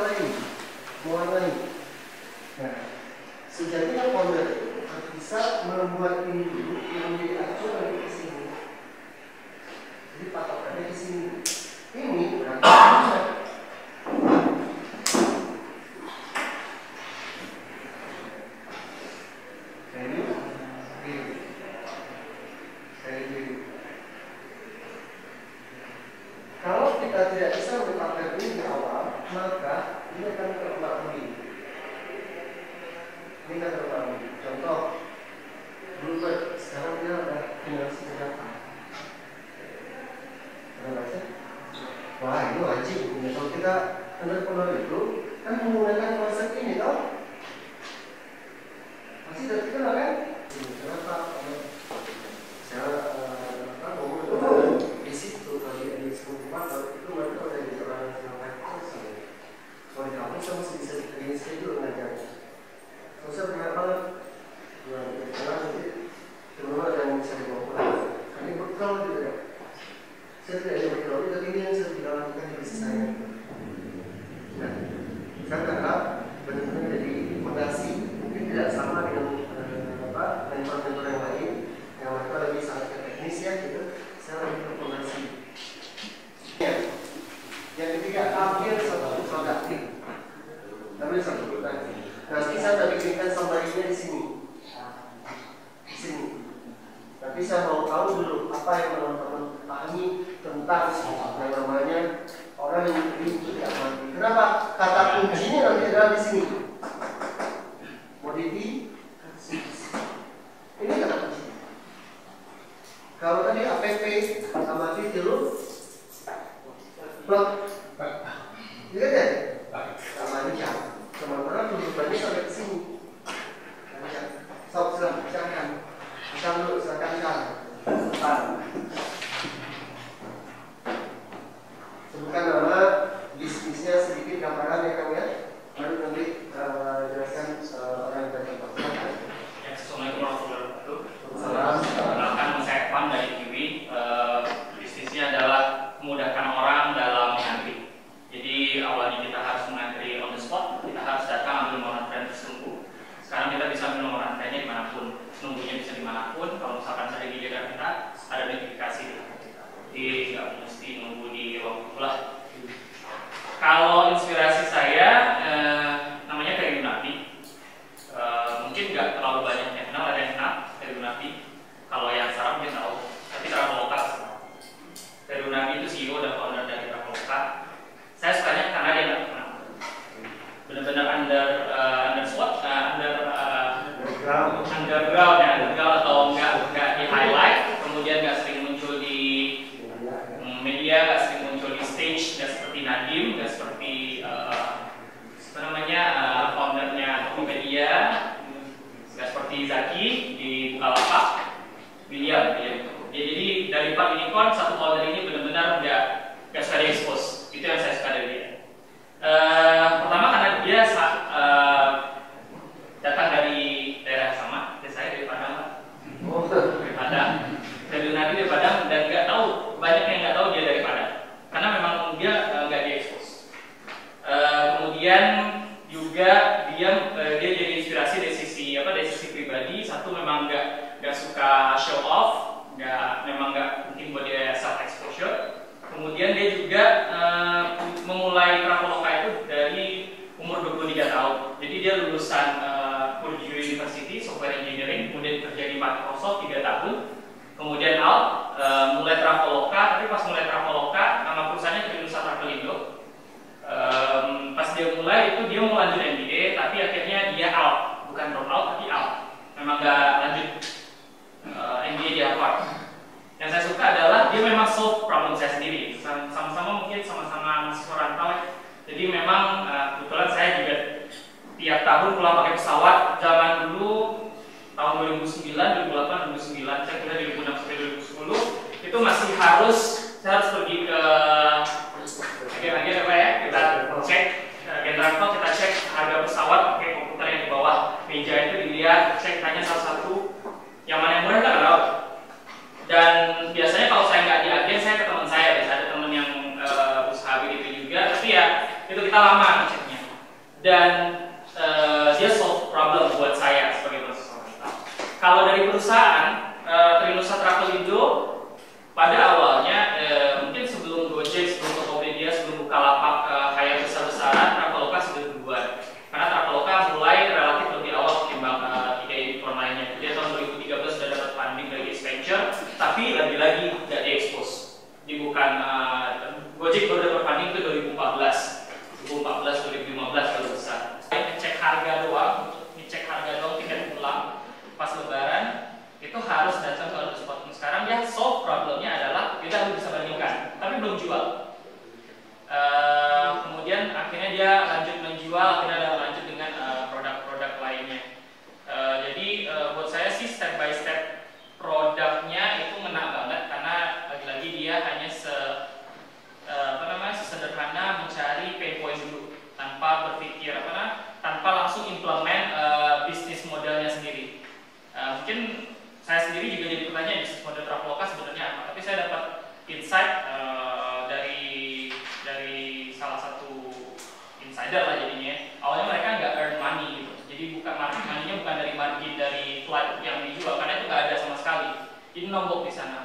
mewarnai mewarnai nah sejatinya pondok itu bisa membuat ini dulu yang menjadi acuan lebih ke sini. Jadi patokannya ke sini. Ini berarti nah, Kalau kita tidak ini nggak terlalu contoh dulu tuh sekarang dia ada generasi berapa ada wah ini wajib hukumnya. Kalau kita entrepreneur itu kan menggunakan konsep ini toh? Masih terkenal kan? ini yang saya tidak lakukan di saya nah saya berharap benar-benar tentang yang namanya orang yang keliru untuk diamati. Kenapa? Kata kuncinya nanti adalah di sini. modifi ini kata kunci. Kalau tadi APP amati titil plot nggak suka show off nggak memang nggak mungkin buat dia self exposure. Kemudian dia juga uh, memulai traveloka itu dari umur 23 tahun. Jadi dia lulusan uh, Purdue University software engineering kemudian kerja di Microsoft 3 solve problem saya sendiri. Sama-sama mungkin sama-sama mahasiswa rantau. Ya. jadi memang eh, kebetulan saya juga tiap tahun pulang pakai pesawat. Zaman dulu tahun 2009 2008 2009 saya kuliah 2006 sampai 2010 itu masih harus saya harus pergi ke agen-agen apa ya kita cek. dan uh, dia solve problem buat saya sebagai mahasiswa. Kalau dari perusahaan implement uh, bisnis modelnya sendiri. Uh, mungkin saya sendiri juga jadi pertanyaan bisnis model Traveloka sebenarnya apa, tapi saya dapat insight uh, dari dari salah satu insider lah jadinya. Awalnya mereka nggak earn money gitu, jadi bukan margin money-nya bukan dari margin dari flight yang dijual karena itu nggak ada sama sekali. Ini nombok di sana.